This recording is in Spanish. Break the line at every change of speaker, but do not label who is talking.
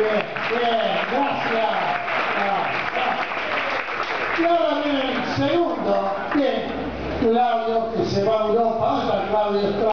bien, bien, gracias. Ah, y ahora viene el segundo, bien, Claudio, que se va a Europa, hasta Claudio